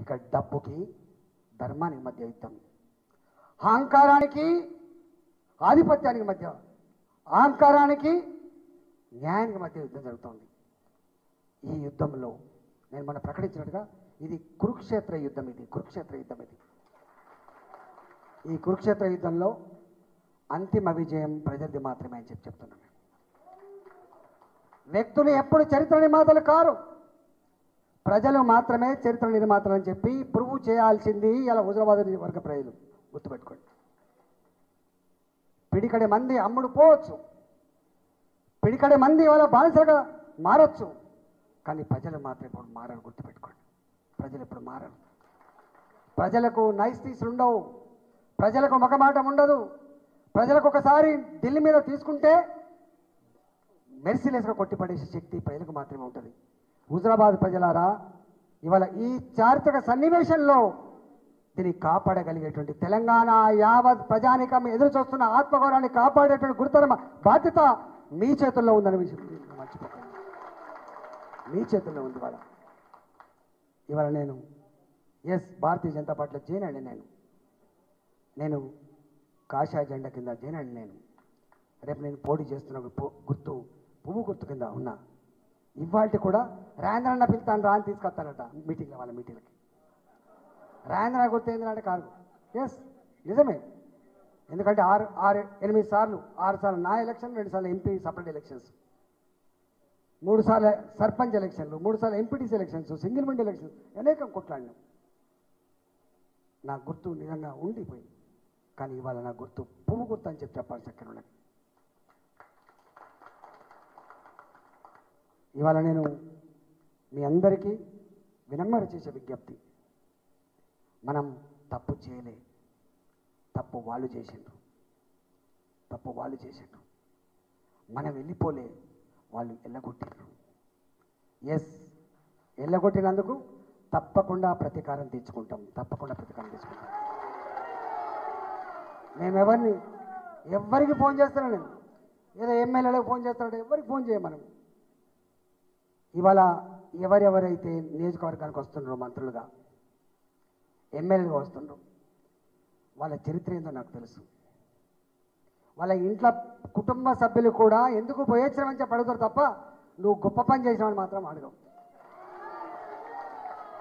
ఇక డబ్బుకి ధర్మానికి మధ్య యుద్ధం. అహంకారానికి ఆధిపత్యానికి మధ్య అహంకారానికి న్యాయానికి మధ్య యుద్ధం జరుగుతుంది. ఈ యుద్ధంలో నేను మొన్న ప్రకటించినట్టుగా ఇది కురుక్షేత్ర యుద్ధం ఇది కురుక్షేత్ర యుద్ధం ఇది. ఈ కురుక్షేత్ర యుద్ధంలో అంతిమ విజయం ప్రజలది మాత్రమే అని చెప్పి చెప్తున్నాను. వ్యక్తులు ఎప్పుడు చరిత్ర నిమాతలు కారు. ప్రజలు మాత్రమే చరిత్ర నిర్మాతలు అని చెప్పి ప్రూవ్ చేయాల్సింది ఇలా హుజరాబాద్ వర్గ ప్రజలు. గుర్తుపెట్టుకోండి. పిడికడి మంది అమ్ముడు పోవచ్చు. పిడికడి మంది ఇవాళ బానిసలుగా మారచ్చు. కానీ ప్రజలు మాత్రం ఇప్పుడు మారరు గుర్తుపెట్టుకోండి. ప్రజలు ఇప్పుడు మారరు. ప్రజలకు నైస్తీసులు ఉండవు. ప్రజలకు ముఖమాటం ఉండదు. ప్రజలకు ఒకసారి ఢిల్లీ మీద తీసుకుంటే మెర్సిలెస్గా కొట్టిపడేసే శక్తి ప్రజలకు మాత్రమే ఉంటుంది. హుజరాబాద్ ప్రజలారా ఇవాళ ఈ చారిత్రక సన్నివేశంలో దీన్ని కాపాడగలిగేటువంటి తెలంగాణ యావత్ ప్రజానికం ఎదురు చూస్తున్న ఆత్మగౌరవాన్ని కాపాడేటువంటి గురుతర బాధ్యత మీ చేతుల్లో ఉందని విషయం మర్చిపోకండి. మీ చేతుల్లో ఉంది వాళ్ళ ఇవాళ నేను ఎస్ భారతీయ జనతా పార్టీలో చేయనండి నేను. నేను కాషాయ జెండా కింద చేయనండి నేను. రేపు నేను పోటీ చేస్తున్న పు- గుర్తు పువ్వు గుర్తు కింద ఉన్నా ఇవాళ కూడా రాయంద్రన్న పిలుతాను రాని తీసుకొస్తానట మీటింగ్లో వాళ్ళ మీటింగ్లకి. రాయంద్ర గుర్తు అంటే కాదు. ఎస్ నిజమే. ఎందుకంటే ఆరు ఆరు ఎనిమిది సార్లు ఆరు సార్లు నా ఎలక్షన్ రెండు సార్లు ఎంపీ సపరేట్ ఎలక్షన్స్ మూడు సార్లు సర్పంచ్ ఎలక్షన్లు మూడు సార్లు MPTC elections single window elections అనేకం కొట్లాడినాం. నా గుర్తు నిజంగా ఉండిపోయింది. కానీ ఇవాళ నా గుర్తు పువ్వు గుర్తు అని చెప్పి చెప్పాలి చక్కర ఇవాళ నేను మీ అందరికీ వినమ్ర చేసే విజ్ఞప్తి. మనం తప్పు చేయలే. తప్పు వాళ్ళు చేసిండ్రు. తప్పు వాళ్ళు చేసిండ్రు. మనం వెళ్ళిపోలే. వాళ్ళు ఎల్లగొట్టిండ్రు ఎస్ ఎల్లగొట్టినందుకు తప్పకుండా ప్రతీకారం తీర్చుకుంటాం. తప్పకుండా ప్రతీకారం తీసుకుంటాం మేము ఎవరిని ఎవరికి ఫోన్ చేస్తాను నేను? ఏదో ఎమ్మెల్యేలకు ఫోన్ చేస్తాడు ఎవరికి ఫోన్ చేయం మనం? ఇవాళ ఎవరెవరైతే నియోజకవర్గానికి వస్తుండ్రో మంత్రులుగా ఎమ్మెల్యేలుగా వస్తుండ్రో వాళ్ళ చరిత్ర ఏందో నాకు తెలుసు. వాళ్ళ ఇంట్లో కుటుంబ సభ్యులు కూడా ఎందుకు పోయొచ్చామని చెప్పి అడుగుతారు తప్ప నువ్వు గొప్ప పని చేసినావని మాత్రం అడగవు.